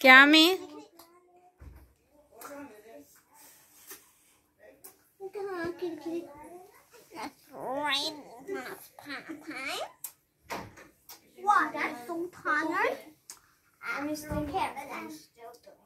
क्या में Wow, that's so tired. I'm still here, but I'm still doing.